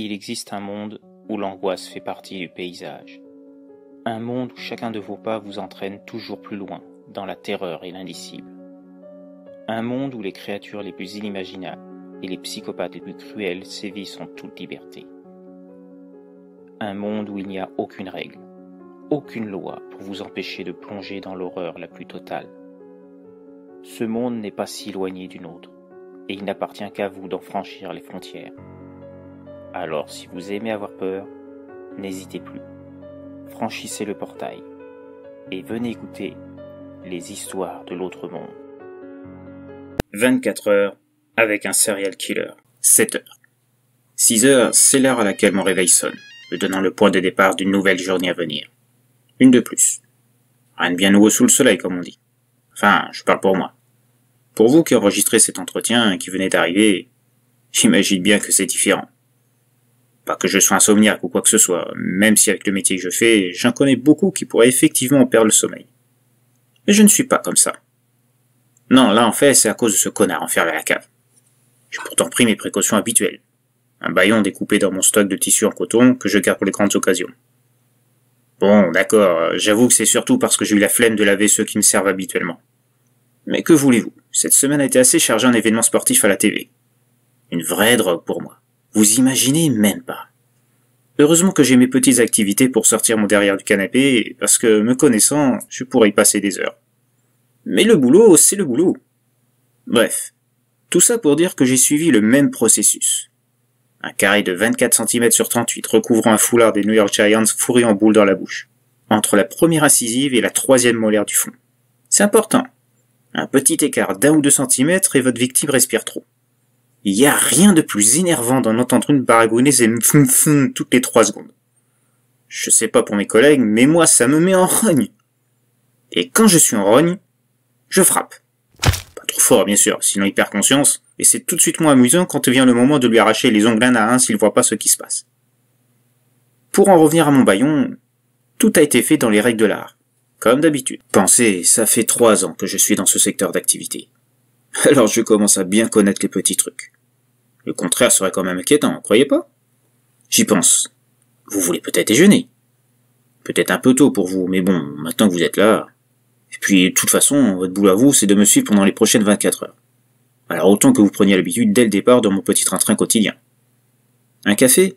Il existe un monde où l'angoisse fait partie du paysage. Un monde où chacun de vos pas vous entraîne toujours plus loin, dans la terreur et l'indicible. Un monde où les créatures les plus inimaginables et les psychopathes les plus cruels sévissent en toute liberté. Un monde où il n'y a aucune règle, aucune loi pour vous empêcher de plonger dans l'horreur la plus totale. Ce monde n'est pas si éloigné du nôtre, et il n'appartient qu'à vous d'en franchir les frontières. Alors si vous aimez avoir peur, n'hésitez plus. Franchissez le portail et venez écouter les histoires de l'autre monde. 24 heures avec un serial killer. 7 heures. 6 heures, c'est l'heure à laquelle mon réveil sonne, me donnant le point de départ d'une nouvelle journée à venir. Une de plus. Rien de bien nouveau sous le soleil, comme on dit. Enfin, je parle pour moi. Pour vous qui enregistrez cet entretien et qui venez d'arriver, j'imagine bien que c'est différent. Pas que je sois insomniaque ou quoi que ce soit, même si avec le métier que je fais, j'en connais beaucoup qui pourraient effectivement perdre le sommeil. Mais je ne suis pas comme ça. Non, là en fait, c'est à cause de ce connard enfermé à la cave. J'ai pourtant pris mes précautions habituelles. Un baillon découpé dans mon stock de tissu en coton que je garde pour les grandes occasions. Bon, d'accord, j'avoue que c'est surtout parce que j'ai eu la flemme de laver ceux qui me servent habituellement. Mais que voulez-vous? Cette semaine a été assez chargée en événements sportifs à la TV. Une vraie drogue pour moi. Vous imaginez même pas. Heureusement que j'ai mes petites activités pour sortir mon derrière du canapé, parce que, me connaissant, je pourrais y passer des heures. Mais le boulot, c'est le boulot. Bref. Tout ça pour dire que j'ai suivi le même processus. Un carré de 24 cm sur 38 recouvrant un foulard des New York Giants fourré en boule dans la bouche. Entre la première incisive et la troisième molaire du fond. C'est important. Un petit écart d'un ou deux centimètres et votre victime respire trop. Il n'y a rien de plus énervant d'en entendre une baragouiner et fum toutes les trois secondes. Je sais pas pour mes collègues, mais moi ça me met en rogne. Et quand je suis en rogne, je frappe. Pas trop fort bien sûr, sinon il perd conscience, et c'est tout de suite moins amusant quand vient le moment de lui arracher les ongles un à un s'il voit pas ce qui se passe. Pour en revenir à mon baillon, tout a été fait dans les règles de l'art. Comme d'habitude. Pensez, ça fait trois ans que je suis dans ce secteur d'activité. Alors je commence à bien connaître les petits trucs. Le contraire serait quand même inquiétant, croyez pas? J'y pense. Vous voulez peut-être déjeuner. Peut-être un peu tôt pour vous, mais bon, maintenant que vous êtes là. Et puis, de toute façon, votre boulot à vous, c'est de me suivre pendant les prochaines 24 heures. Alors autant que vous preniez l'habitude dès le départ de mon petit train-train quotidien. Un café?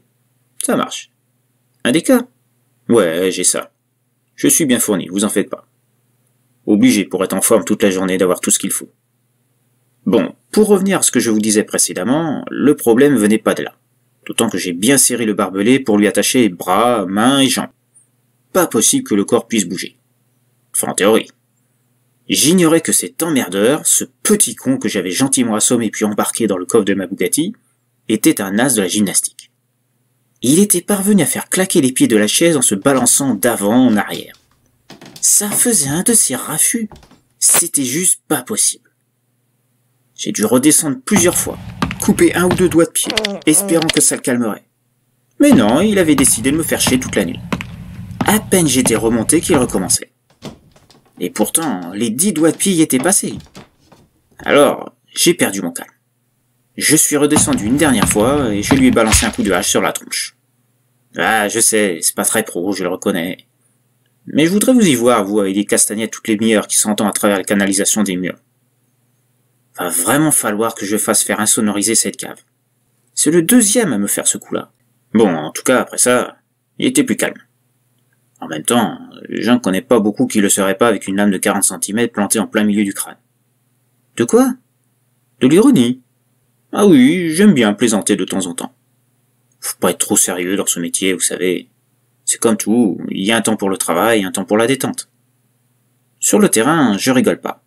Ça marche. Un déca? Ouais, j'ai ça. Je suis bien fourni, vous en faites pas. Obligé pour être en forme toute la journée d'avoir tout ce qu'il faut. Bon, pour revenir à ce que je vous disais précédemment, le problème venait pas de là. D'autant que j'ai bien serré le barbelé pour lui attacher bras, mains et jambes. Pas possible que le corps puisse bouger. Enfin, en théorie. J'ignorais que cet emmerdeur, ce petit con que j'avais gentiment assommé puis embarqué dans le coffre de ma Bugatti, était un as de la gymnastique. Il était parvenu à faire claquer les pieds de la chaise en se balançant d'avant en arrière. Ça faisait un de ces raffus. C'était juste pas possible. J'ai dû redescendre plusieurs fois, couper un ou deux doigts de pied, espérant que ça le calmerait. Mais non, il avait décidé de me faire chier toute la nuit. À peine j'étais remonté qu'il recommençait. Et pourtant, les dix doigts de pied y étaient passés. Alors, j'ai perdu mon calme. Je suis redescendu une dernière fois et je lui ai balancé un coup de hache sur la tronche. Ah, je sais, c'est pas très pro, je le reconnais. Mais je voudrais vous y voir, vous, avec des castagnettes toutes les meilleures qui s'entendent à travers la canalisation des murs. Va vraiment falloir que je fasse faire insonoriser cette cave. C'est le deuxième à me faire ce coup-là. Bon, en tout cas, après ça, il était plus calme. En même temps, j'en connais pas beaucoup qui le seraient pas avec une lame de 40 cm plantée en plein milieu du crâne. De quoi? De l'ironie. Ah oui, j'aime bien plaisanter de temps en temps. Faut pas être trop sérieux dans ce métier, vous savez. C'est comme tout, il y a un temps pour le travail, un temps pour la détente. Sur le terrain, je rigole pas.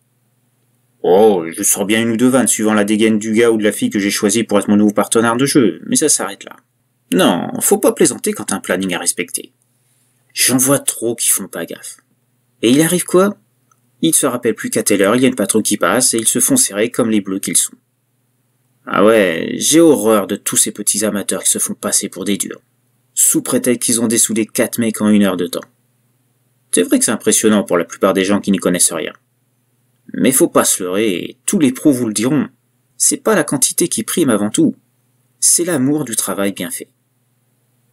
Oh, je sors bien une ou deux vannes suivant la dégaine du gars ou de la fille que j'ai choisi pour être mon nouveau partenaire de jeu, mais ça s'arrête là. Non, faut pas plaisanter quand un planning à respecter. J'en vois trop qui font pas gaffe. Et il arrive quoi? Ils se rappellent plus qu'à telle heure il y a une patrouille qui passe et ils se font serrer comme les bleus qu'ils sont. Ah ouais, j'ai horreur de tous ces petits amateurs qui se font passer pour des durs, sous prétexte qu'ils ont dessoudé quatre mecs en une heure de temps. C'est vrai que c'est impressionnant pour la plupart des gens qui n'y connaissent rien. Mais faut pas se leurrer, tous les pros vous le diront. C'est pas la quantité qui prime avant tout. C'est l'amour du travail bien fait.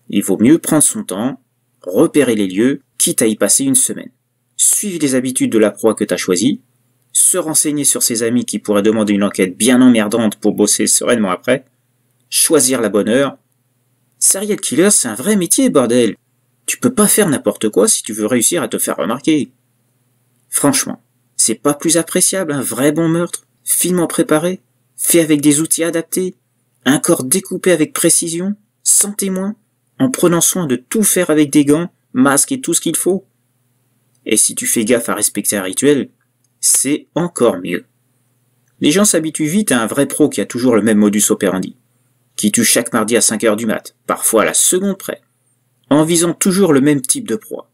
Il vaut mieux prendre son temps, repérer les lieux, quitte à y passer une semaine. Suivre les habitudes de la proie que t'as choisie, se renseigner sur ses amis qui pourraient demander une enquête bien emmerdante pour bosser sereinement après, choisir la bonne heure. Serial killer, c'est un vrai métier, bordel. Tu peux pas faire n'importe quoi si tu veux réussir à te faire remarquer. Franchement, c'est pas plus appréciable un vrai bon meurtre, finement préparé, fait avec des outils adaptés, un corps découpé avec précision, sans témoin, en prenant soin de tout faire avec des gants, masques et tout ce qu'il faut. Et si tu fais gaffe à respecter un rituel, c'est encore mieux. Les gens s'habituent vite à un vrai pro qui a toujours le même modus operandi, qui tue chaque mardi à 5 heures du mat, parfois à la seconde près, en visant toujours le même type de proie.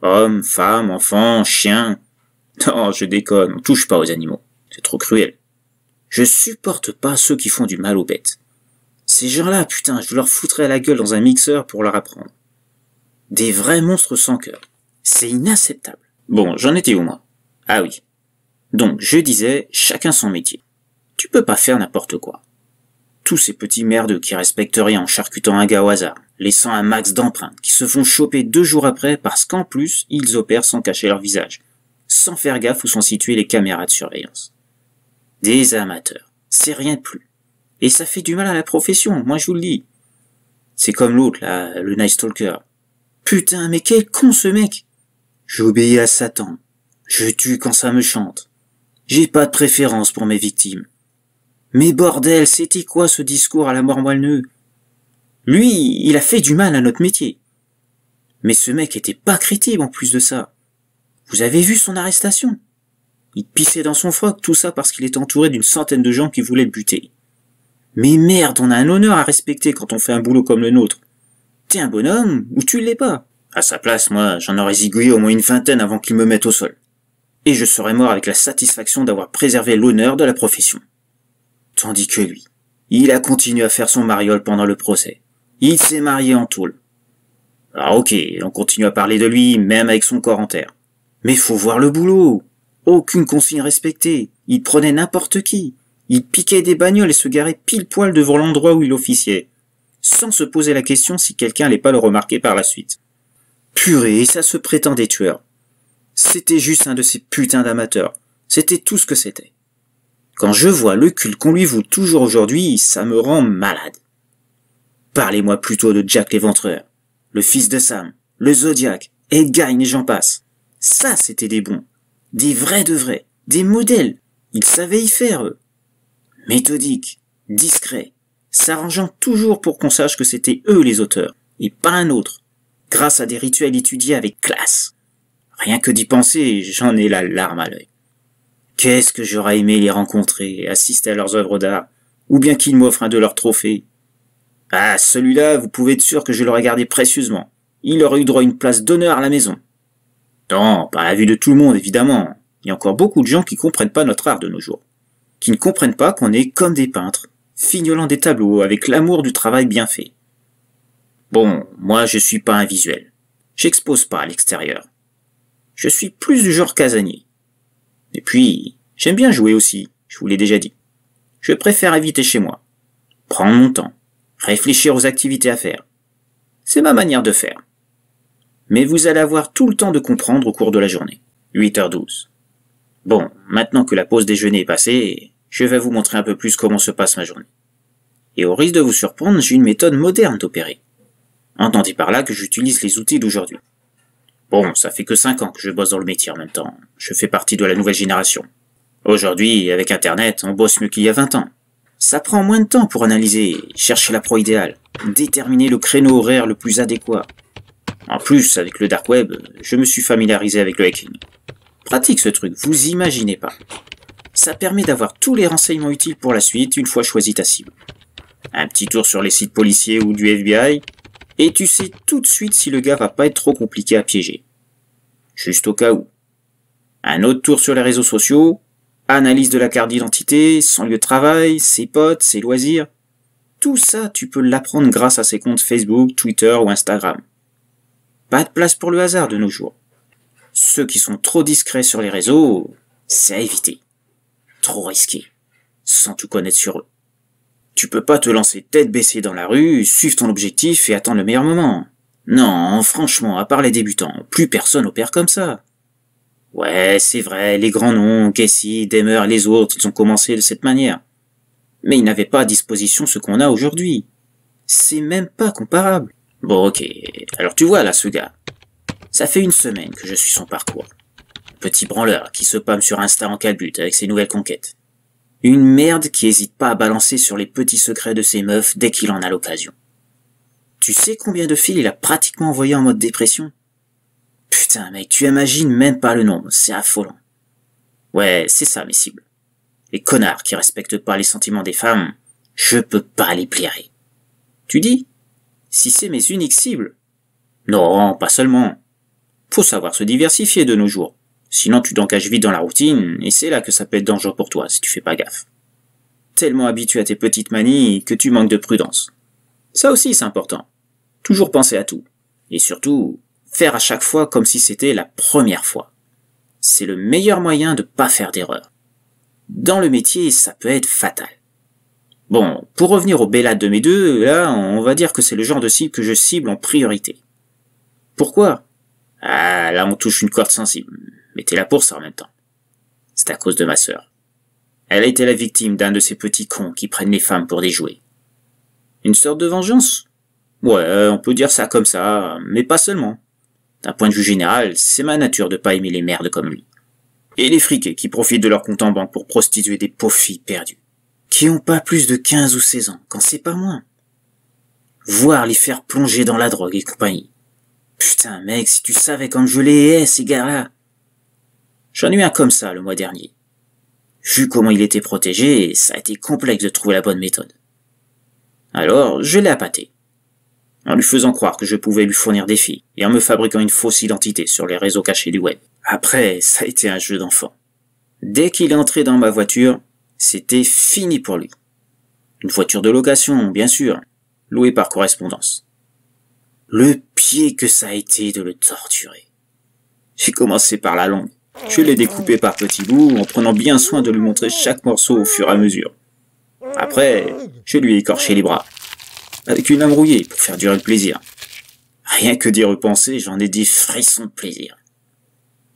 Hommes, femmes, enfants, chiens. Non, je déconne, on touche pas aux animaux. C'est trop cruel. Je supporte pas ceux qui font du mal aux bêtes. Ces gens-là, putain, je leur foutrais la gueule dans un mixeur pour leur apprendre. Des vrais monstres sans cœur. C'est inacceptable. Bon, j'en étais où moi? Ah oui. Donc, je disais, chacun son métier. Tu peux pas faire n'importe quoi. Tous ces petits merdeux qui respectent rien en charcutant un gars au hasard, laissant un max d'empreintes, qui se font choper deux jours après parce qu'en plus, ils opèrent sans cacher leur visage, sans faire gaffe où sont situées les caméras de surveillance. Des amateurs. C'est rien de plus. Et ça fait du mal à la profession, moi je vous le dis. C'est comme l'autre, là, le Night Stalker. Putain, mais quel con ce mec J'obéis à Satan. Je tue quand ça me chante. J'ai pas de préférence pour mes victimes. Mais bordel, c'était quoi ce discours à la mort moelleux Lui, il a fait du mal à notre métier. Mais ce mec était pas crédible en plus de ça. Vous avez vu son arrestation? Il pissait dans son froc, tout ça parce qu'il est entouré d'une centaine de gens qui voulaient le buter. Mais merde, on a un honneur à respecter quand on fait un boulot comme le nôtre. T'es un bonhomme ou tu l'es pas? À sa place, moi, j'en aurais zigouillé au moins une vingtaine avant qu'il me mette au sol et je serais mort avec la satisfaction d'avoir préservé l'honneur de la profession. Tandis que lui, il a continué à faire son mariole pendant le procès. Il s'est marié en tôle. Ah ok, on continue à parler de lui, même avec son corps en terre. Mais faut voir le boulot. Aucune consigne respectée. Il prenait n'importe qui. Il piquait des bagnoles et se garait pile poil devant l'endroit où il officiait, sans se poser la question si quelqu'un allait pas le remarquer par la suite. Purée, et ça se prétendait tueur. C'était juste un de ces putains d'amateurs. C'était tout ce que c'était. Quand je vois le culte qu'on lui voue toujours aujourd'hui, ça me rend malade. Parlez-moi plutôt de Jack l'éventreur, le fils de Sam, le Zodiac, Edgar et j'en passe. Ça, c'était des bons. Des vrais de vrais. Des modèles. Ils savaient y faire, eux. Méthodiques, discrets, s'arrangeant toujours pour qu'on sache que c'était eux les auteurs, et pas un autre, grâce à des rituels étudiés avec classe. Rien que d'y penser, j'en ai la larme à l'œil. Qu'est-ce que j'aurais aimé les rencontrer, assister à leurs œuvres d'art, ou bien qu'ils m'offrent un de leurs trophées. Ah, celui-là, vous pouvez être sûr que je l'aurais gardé précieusement. Il aurait eu droit à une place d'honneur à la maison. Non, pas à la vue de tout le monde, évidemment. Il y a encore beaucoup de gens qui comprennent pas notre art de nos jours. Qui ne comprennent pas qu'on est comme des peintres, fignolant des tableaux avec l'amour du travail bien fait. Bon, moi je suis pas un visuel. J'expose pas à l'extérieur. Je suis plus du genre casanier. Et puis, j'aime bien jouer aussi, je vous l'ai déjà dit. Je préfère éviter chez moi. Prendre mon temps. Réfléchir aux activités à faire. C'est ma manière de faire. Mais vous allez avoir tout le temps de comprendre au cours de la journée. 8h12. Bon, maintenant que la pause déjeuner est passée, je vais vous montrer un peu plus comment se passe ma journée. Et au risque de vous surprendre, j'ai une méthode moderne d'opérer. Entendez par là que j'utilise les outils d'aujourd'hui. Bon, ça fait que 5 ans que je bosse dans le métier en même temps. Je fais partie de la nouvelle génération. Aujourd'hui, avec Internet, on bosse mieux qu'il y a 20 ans. Ça prend moins de temps pour analyser, chercher la pro idéale, déterminer le créneau horaire le plus adéquat. En plus, avec le dark web, je me suis familiarisé avec le hacking. Pratique ce truc, vous imaginez pas. Ça permet d'avoir tous les renseignements utiles pour la suite une fois choisi ta cible. Un petit tour sur les sites policiers ou du FBI, et tu sais tout de suite si le gars va pas être trop compliqué à piéger. Juste au cas où. Un autre tour sur les réseaux sociaux, analyse de la carte d'identité, son lieu de travail, ses potes, ses loisirs. Tout ça, tu peux l'apprendre grâce à ses comptes Facebook, Twitter ou Instagram. Pas de place pour le hasard de nos jours. Ceux qui sont trop discrets sur les réseaux, c'est à éviter. Trop risqué, sans tout connaître sur eux. Tu peux pas te lancer tête baissée dans la rue, suivre ton objectif et attendre le meilleur moment. Non, franchement, à part les débutants, plus personne opère comme ça. Ouais, c'est vrai, les grands noms, Casey, Demer, les autres, ils ont commencé de cette manière. Mais ils n'avaient pas à disposition ce qu'on a aujourd'hui. C'est même pas comparable. Bon, ok. Alors tu vois là, ce gars. Ça fait une semaine que je suis son parcours. Petit branleur qui se pâme sur Insta en calbute avec ses nouvelles conquêtes. Une merde qui hésite pas à balancer sur les petits secrets de ses meufs dès qu'il en a l'occasion. Tu sais combien de fils il a pratiquement envoyé en mode dépression? Putain mec, tu imagines même pas le nombre, c'est affolant. Ouais, c'est ça mes cibles. Les connards qui respectent pas les sentiments des femmes, je peux pas les plairer. Tu dis? Si c'est mes uniques cibles Non, pas seulement. Faut savoir se diversifier de nos jours. Sinon tu t'engages vite dans la routine, et c'est là que ça peut être dangereux pour toi si tu fais pas gaffe. Tellement habitué à tes petites manies que tu manques de prudence. Ça aussi c'est important. Toujours penser à tout. Et surtout, faire à chaque fois comme si c'était la première fois. C'est le meilleur moyen de pas faire d'erreur. Dans le métier, ça peut être fatal. Bon, pour revenir au mes deux, là, on va dire que c'est le genre de cible que je cible en priorité. Pourquoi? Ah, là on touche une corde sensible. Mais t'es là pour ça en même temps. C'est à cause de ma sœur. Elle a été la victime d'un de ces petits cons qui prennent les femmes pour des jouets. Une sorte de vengeance? Ouais, on peut dire ça comme ça, mais pas seulement. D'un point de vue général, c'est ma nature de pas aimer les merdes comme lui. Et les friqués qui profitent de leur compte en banque pour prostituer des pauvres filles perdues. Qui ont pas plus de 15 ou 16 ans, quand c'est pas moins. Voir les faire plonger dans la drogue et compagnie. Putain, mec, si tu savais comme je les hais, ces gars-là. J'en ai un comme ça le mois dernier. Vu comment il était protégé, ça a été complexe de trouver la bonne méthode. Alors, je l'ai appâté en lui faisant croire que je pouvais lui fournir des filles, et en me fabriquant une fausse identité sur les réseaux cachés du web. Après, ça a été un jeu d'enfant. Dès qu'il est entré dans ma voiture, c'était fini pour lui. Une voiture de location, bien sûr, louée par correspondance. Le pied que ça a été de le torturer. J'ai commencé par la langue. Je l'ai découpé par petits bouts en prenant bien soin de lui montrer chaque morceau au fur et à mesure. Après, je lui ai écorché les bras avec une âme rouillée pour faire durer le plaisir. Rien que d'y repenser, j'en ai des frissons de plaisir.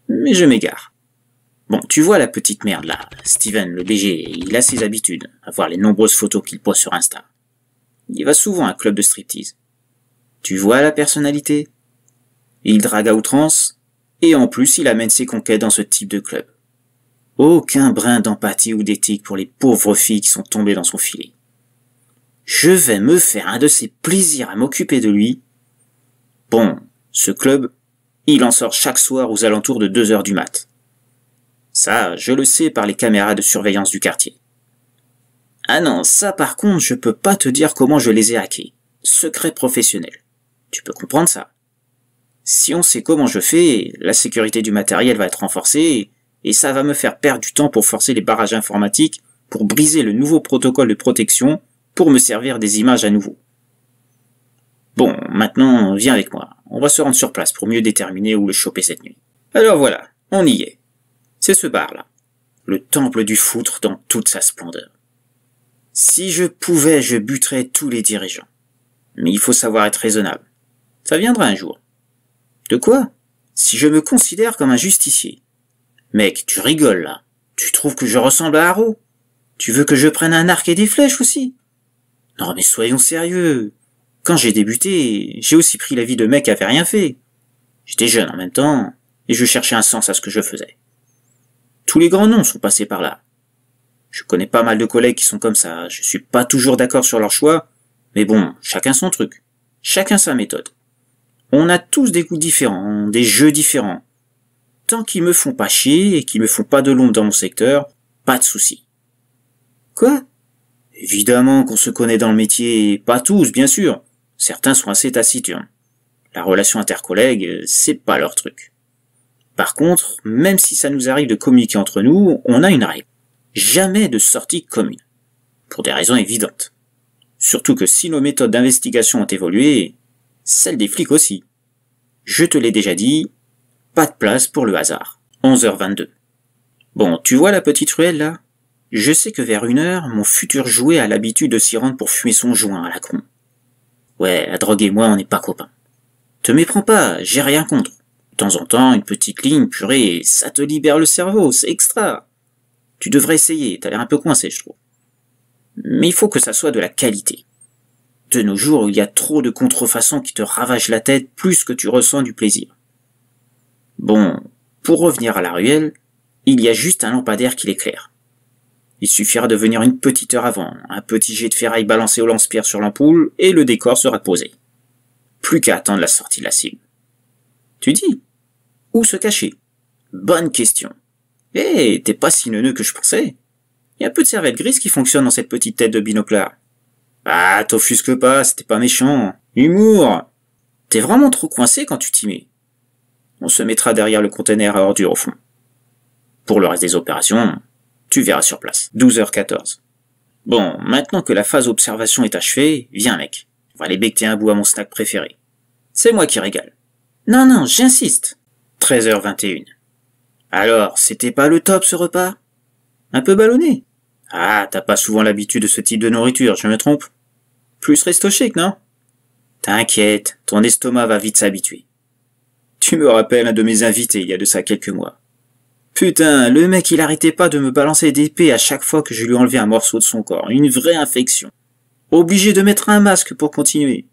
Mais je m'égare. Bon, tu vois la petite merde là, Steven, le BG, il a ses habitudes, à voir les nombreuses photos qu'il pose sur Insta. Il va souvent à un club de striptease. Tu vois la personnalité? Il drague à outrance, et en plus il amène ses conquêtes dans ce type de club. Aucun brin d'empathie ou d'éthique pour les pauvres filles qui sont tombées dans son filet je vais me faire un de ces plaisirs à m'occuper de lui. Bon, ce club, il en sort chaque soir aux alentours de deux heures du mat. Ça, je le sais par les caméras de surveillance du quartier. Ah non, ça par contre, je peux pas te dire comment je les ai hackés. Secret professionnel. Tu peux comprendre ça. Si on sait comment je fais, la sécurité du matériel va être renforcée, et ça va me faire perdre du temps pour forcer les barrages informatiques, pour briser le nouveau protocole de protection pour me servir des images à nouveau. Bon, maintenant, viens avec moi. On va se rendre sur place pour mieux déterminer où le choper cette nuit. Alors voilà, on y est. C'est ce bar-là. Le temple du foutre dans toute sa splendeur. Si je pouvais, je buterais tous les dirigeants. Mais il faut savoir être raisonnable. Ça viendra un jour. De quoi? Si je me considère comme un justicier. Mec, tu rigoles là. Tu trouves que je ressemble à Haro Tu veux que je prenne un arc et des flèches aussi? Non mais soyons sérieux. Quand j'ai débuté, j'ai aussi pris la vie de mec qui avait rien fait. J'étais jeune en même temps, et je cherchais un sens à ce que je faisais. Tous les grands noms sont passés par là. Je connais pas mal de collègues qui sont comme ça, je suis pas toujours d'accord sur leur choix, mais bon, chacun son truc. Chacun sa méthode. On a tous des goûts différents, des jeux différents. Tant qu'ils me font pas chier et qu'ils me font pas de l'ombre dans mon secteur, pas de soucis. Quoi? Évidemment qu'on se connaît dans le métier, pas tous, bien sûr. Certains sont assez taciturnes. La relation intercollègue, c'est pas leur truc. Par contre, même si ça nous arrive de communiquer entre nous, on a une règle. Jamais de sortie commune. Pour des raisons évidentes. Surtout que si nos méthodes d'investigation ont évolué, celles des flics aussi. Je te l'ai déjà dit, pas de place pour le hasard. 11h22. Bon, tu vois la petite ruelle là? Je sais que vers une heure, mon futur jouet a l'habitude de s'y rendre pour fumer son joint à la con. Ouais, la drogue et moi, on n'est pas copains. Te méprends pas, j'ai rien contre. De temps en temps, une petite ligne, purée, ça te libère le cerveau, c'est extra. Tu devrais essayer, t'as l'air un peu coincé, je trouve. Mais il faut que ça soit de la qualité. De nos jours, il y a trop de contrefaçons qui te ravagent la tête plus que tu ressens du plaisir. Bon, pour revenir à la ruelle, il y a juste un lampadaire qui l'éclaire. Il suffira de venir une petite heure avant, un petit jet de ferraille balancé au lance-pierre sur l'ampoule, et le décor sera posé. Plus qu'à attendre la sortie de la cible. Tu dis? Se cacher Bonne question. Eh, t'es pas si neuneux que je pensais. Il y a peu de cervelle grise qui fonctionne dans cette petite tête de binoclard. Ah, t'offusque pas, c'était pas méchant. Humour T'es vraiment trop coincé quand tu t'y mets. On se mettra derrière le conteneur à ordures au fond. Pour le reste des opérations, tu verras sur place. 12h14. Bon, maintenant que la phase observation est achevée, viens mec. On va aller becter un bout à mon snack préféré. C'est moi qui régale. Non, non, j'insiste. 13h21. Alors, c'était pas le top ce repas? Un peu ballonné? Ah, t'as pas souvent l'habitude de ce type de nourriture, je me trompe? Plus resto non? T'inquiète, ton estomac va vite s'habituer. Tu me rappelles un de mes invités il y a de ça quelques mois. Putain, le mec il arrêtait pas de me balancer d'épée à chaque fois que je lui enlevais un morceau de son corps. Une vraie infection. Obligé de mettre un masque pour continuer.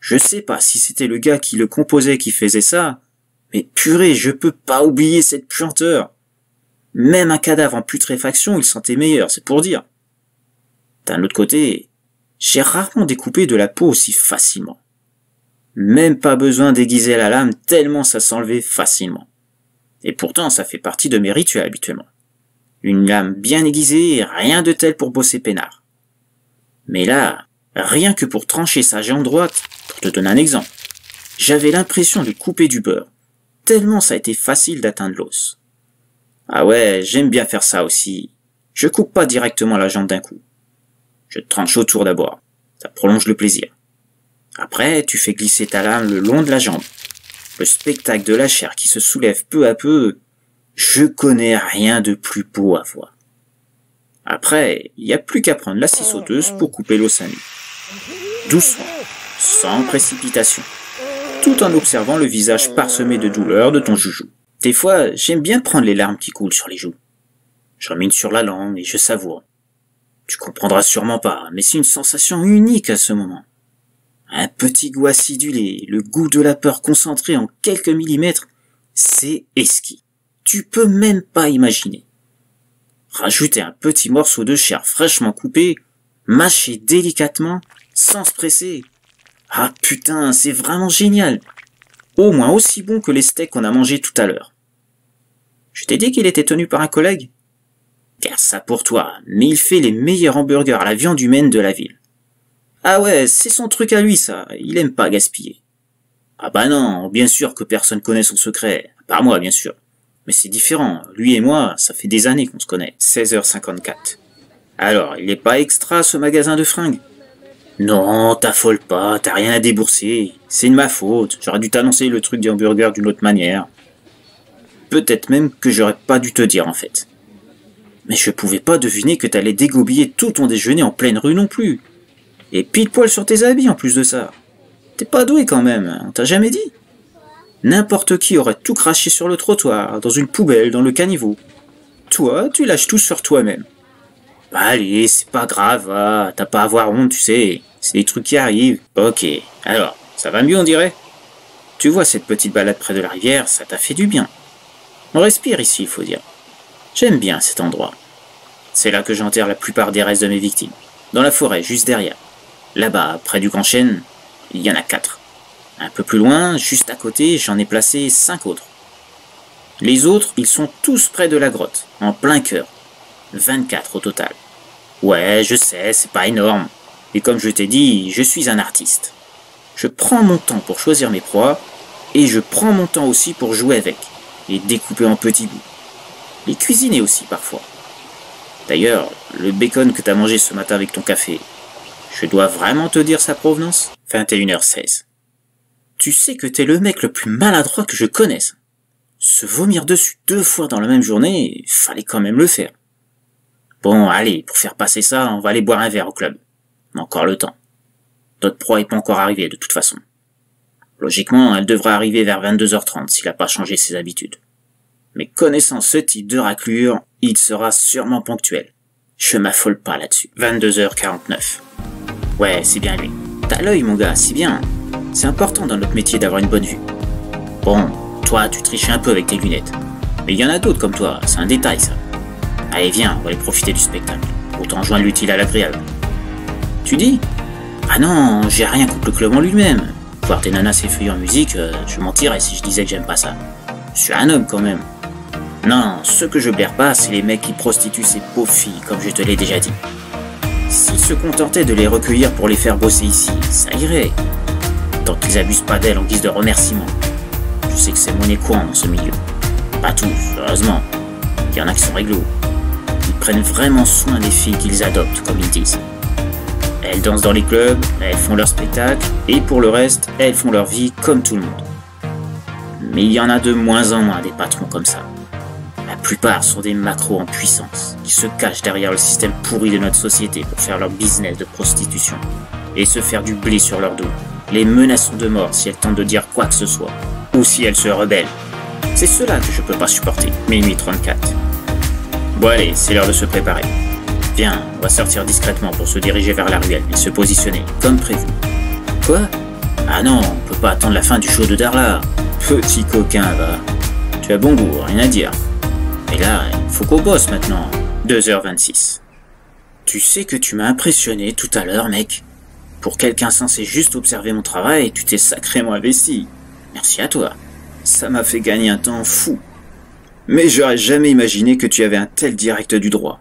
Je sais pas si c'était le gars qui le composait qui faisait ça, mais purée, je peux pas oublier cette puanteur. Même un cadavre en putréfaction, il sentait meilleur, c'est pour dire. D'un autre côté, j'ai rarement découpé de la peau aussi facilement. Même pas besoin d'aiguiser la lame tellement ça s'enlevait facilement. Et pourtant, ça fait partie de mes rituels habituellement. Une lame bien aiguisée, rien de tel pour bosser peinard. Mais là, rien que pour trancher sa jambe droite, pour te donner un exemple, j'avais l'impression de couper du beurre, tellement ça a été facile d'atteindre l'os. Ah ouais, j'aime bien faire ça aussi. Je coupe pas directement la jambe d'un coup. Je tranche autour d'abord. Ça prolonge le plaisir. Après, tu fais glisser ta lame le long de la jambe. Le spectacle de la chair qui se soulève peu à peu, je connais rien de plus beau à voir. Après, il n'y a plus qu'à prendre la scie sauteuse pour couper l'os à nu. Doucement, sans précipitation, tout en observant le visage parsemé de douleur de ton joujou. Des fois, j'aime bien prendre les larmes qui coulent sur les joues. Je remine sur la langue et je savoure. Tu comprendras sûrement pas, mais c'est une sensation unique à ce moment. Un petit goût acidulé, le goût de la peur concentré en quelques millimètres, c'est esquis. Tu peux même pas imaginer. Rajouter un petit morceau de chair fraîchement coupé, mâché délicatement, sans se presser. Ah putain, c'est vraiment génial. Au moins aussi bon que les steaks qu'on a mangés tout à l'heure. Je t'ai dit qu'il était tenu par un collègue? Car ça pour toi, mais il fait les meilleurs hamburgers à la viande humaine de la ville. Ah ouais, c'est son truc à lui, ça. Il aime pas gaspiller. Ah bah non, bien sûr que personne connaît son secret. Part moi, bien sûr. Mais c'est différent. Lui et moi, ça fait des années qu'on se connaît. 16h54. Alors, il est pas extra ce magasin de fringues? Non, t'affole pas, t'as rien à débourser. C'est de ma faute. J'aurais dû t'annoncer le truc du hamburger d'une autre manière. Peut-être même que j'aurais pas dû te dire en fait. Mais je pouvais pas deviner que t'allais dégobiller tout ton déjeuner en pleine rue non plus. Et pile poil sur tes habits en plus de ça. T'es pas doué quand même, on t'a jamais dit N'importe qui aurait tout craché sur le trottoir, dans une poubelle, dans le caniveau. Toi, tu lâches tout sur toi-même. Bah allez, c'est pas grave, t'as pas à avoir honte, tu sais. C'est des trucs qui arrivent. Ok, alors, ça va mieux on dirait? Tu vois cette petite balade près de la rivière, ça t'a fait du bien. On respire ici, il faut dire. J'aime bien cet endroit. C'est là que j'enterre la plupart des restes de mes victimes. Dans la forêt, juste derrière. Là-bas, près du Grand Chêne, il y en a quatre. Un peu plus loin, juste à côté, j'en ai placé cinq autres. Les autres, ils sont tous près de la grotte, en plein cœur. 24 au total. Ouais, je sais, c'est pas énorme. Et comme je t'ai dit, je suis un artiste. Je prends mon temps pour choisir mes proies, et je prends mon temps aussi pour jouer avec, et découper en petits bouts. Les cuisiner aussi parfois. D'ailleurs, le bacon que t'as mangé ce matin avec ton café, je dois vraiment te dire sa provenance? 21h16. Tu sais que t'es le mec le plus maladroit que je connaisse. Se vomir dessus deux fois dans la même journée, fallait quand même le faire. Bon, allez, pour faire passer ça, on va aller boire un verre au club. On a encore le temps. Notre proie est pas encore arrivée, de toute façon. Logiquement, elle devrait arriver vers 22h30 s'il n'a pas changé ses habitudes. Mais connaissant ce type de raclure, il sera sûrement ponctuel. Je m'affole pas là-dessus. 22h49. Ouais, c'est bien lui. T'as l'œil, mon gars, c'est bien. C'est important dans notre métier d'avoir une bonne vue. Bon, toi, tu triches un peu avec tes lunettes. Mais il y en a d'autres comme toi, c'est un détail, ça. Allez, viens, on va aller profiter du spectacle. Autant joindre l'utile à l'agréable. Tu dis? Ah non, j'ai rien contre le club en lui-même. Voir tes nanas s'effeuiller en musique, euh, je mentirais si je disais que j'aime pas ça. Je suis un homme quand même. Non, ce que je blaire pas, c'est les mecs qui prostituent ces pauvres filles, comme je te l'ai déjà dit. S'ils se contentaient de les recueillir pour les faire bosser ici, ça irait. Tant qu'ils abusent pas d'elles en guise de remerciement. Je sais que c'est monnaie courant dans ce milieu. Pas tous, heureusement. Il y en a qui sont réglo. Prennent vraiment soin des filles qu'ils adoptent, comme ils disent. Elles dansent dans les clubs, elles font leur spectacle, et pour le reste, elles font leur vie comme tout le monde. Mais il y en a de moins en moins des patrons comme ça. La plupart sont des macros en puissance, qui se cachent derrière le système pourri de notre société pour faire leur business de prostitution, et se faire du blé sur leur dos, les menaçant de mort si elles tentent de dire quoi que ce soit, ou si elles se rebellent. C'est cela que je peux pas supporter. Minuit 34. Bon allez, c'est l'heure de se préparer. Viens, on va sortir discrètement pour se diriger vers la ruelle et se positionner, comme prévu. Quoi? Ah non, on peut pas attendre la fin du show de Darla. Petit coquin, va. Tu as bon goût, rien à dire. Mais là, il faut qu'on bosse maintenant. 2h26. Tu sais que tu m'as impressionné tout à l'heure, mec. Pour quelqu'un censé juste observer mon travail, tu t'es sacrément investi. Merci à toi. Ça m'a fait gagner un temps fou. Mais j'aurais jamais imaginé que tu avais un tel direct du droit.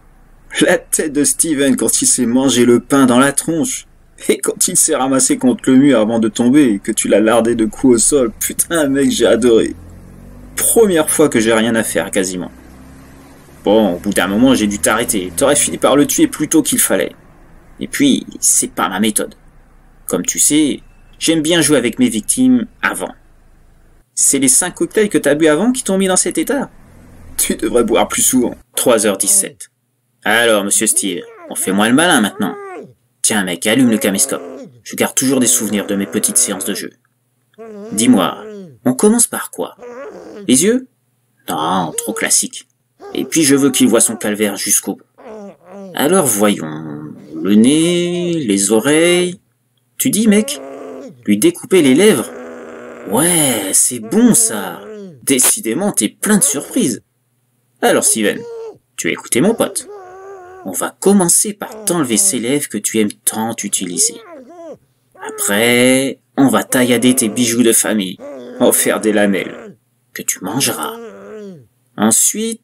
La tête de Steven quand il s'est mangé le pain dans la tronche. Et quand il s'est ramassé contre le mur avant de tomber que tu l'as lardé de coups au sol, putain mec, j'ai adoré. Première fois que j'ai rien à faire quasiment. Bon, au bout d'un moment, j'ai dû t'arrêter. T'aurais fini par le tuer plus tôt qu'il fallait. Et puis, c'est pas ma méthode. Comme tu sais, j'aime bien jouer avec mes victimes avant. C'est les cinq cocktails que t'as bu avant qui t'ont mis dans cet état? Tu devrais boire plus souvent. 3h17. Alors, monsieur Steve, on fait moins le malin maintenant. Tiens, mec, allume le caméscope. Je garde toujours des souvenirs de mes petites séances de jeu. Dis-moi, on commence par quoi? Les yeux? Non, trop classique. Et puis je veux qu'il voit son calvaire jusqu'au bout. Alors voyons, le nez, les oreilles. Tu dis, mec Lui découper les lèvres? Ouais, c'est bon ça. Décidément, t'es plein de surprises. Alors Steven, tu as écouté mon pote. On va commencer par t'enlever ces lèvres que tu aimes tant utiliser. Après, on va taillader tes bijoux de famille, en faire des lamelles, que tu mangeras. Ensuite,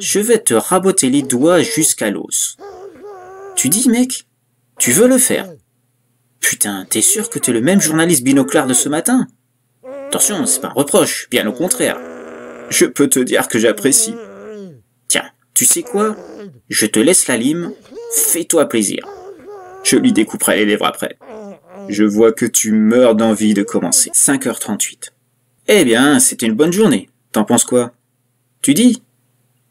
je vais te raboter les doigts jusqu'à l'os. Tu dis, mec, tu veux le faire Putain, t'es sûr que t'es le même journaliste binoclard de ce matin? Attention, c'est pas un reproche, bien au contraire. Je peux te dire que j'apprécie. Tiens, tu sais quoi? Je te laisse la lime, fais-toi plaisir. Je lui découperai les lèvres après. Je vois que tu meurs d'envie de commencer. 5h38. Eh bien, c'était une bonne journée. T'en penses quoi? Tu dis?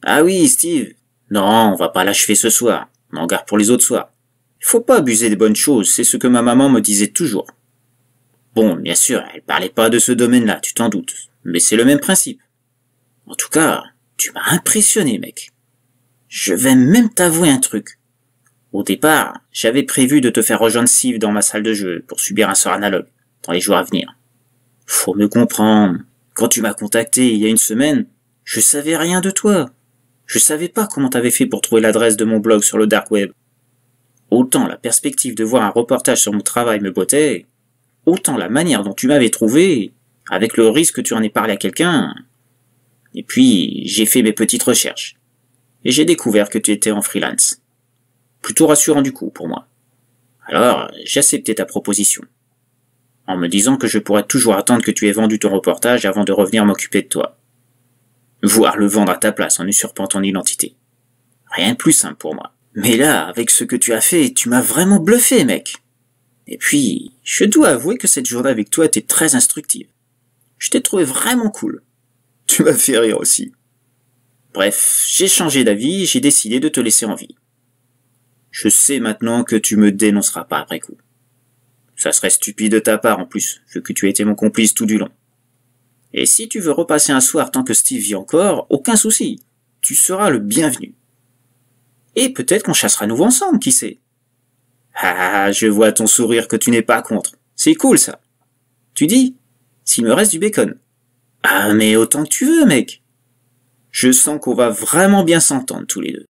Ah oui, Steve. Non, on va pas l'achever ce soir. On en garde pour les autres soirs. Faut pas abuser des bonnes choses, c'est ce que ma maman me disait toujours. Bon, bien sûr, elle parlait pas de ce domaine-là, tu t'en doutes. Mais c'est le même principe. En tout cas, tu m'as impressionné, mec. Je vais même t'avouer un truc. Au départ, j'avais prévu de te faire rejoindre Steve dans ma salle de jeu pour subir un sort analogue dans les jours à venir. Faut me comprendre. Quand tu m'as contacté il y a une semaine, je savais rien de toi. Je savais pas comment t'avais fait pour trouver l'adresse de mon blog sur le dark web. Autant la perspective de voir un reportage sur mon travail me bottait, autant la manière dont tu m'avais trouvé, avec le risque que tu en aies parlé à quelqu'un. Et puis, j'ai fait mes petites recherches. Et j'ai découvert que tu étais en freelance. Plutôt rassurant du coup pour moi. Alors, j'ai accepté ta proposition. En me disant que je pourrais toujours attendre que tu aies vendu ton reportage avant de revenir m'occuper de toi. Voire le vendre à ta place en usurpant ton identité. Rien de plus simple pour moi. Mais là, avec ce que tu as fait, tu m'as vraiment bluffé, mec. Et puis, je dois avouer que cette journée avec toi était très instructive. Je t'ai trouvé vraiment cool. Tu m'as fait rire aussi. Bref, j'ai changé d'avis j'ai décidé de te laisser en vie. Je sais maintenant que tu me dénonceras pas après coup. Ça serait stupide de ta part en plus, vu que tu étais mon complice tout du long. Et si tu veux repasser un soir tant que Steve vit encore, aucun souci. Tu seras le bienvenu. Et peut-être qu'on chassera à nouveau ensemble, qui sait? Ah, je vois ton sourire que tu n'es pas contre. C'est cool ça. Tu dis S'il me reste du bacon. Ah, mais autant que tu veux, mec. Je sens qu'on va vraiment bien s'entendre tous les deux.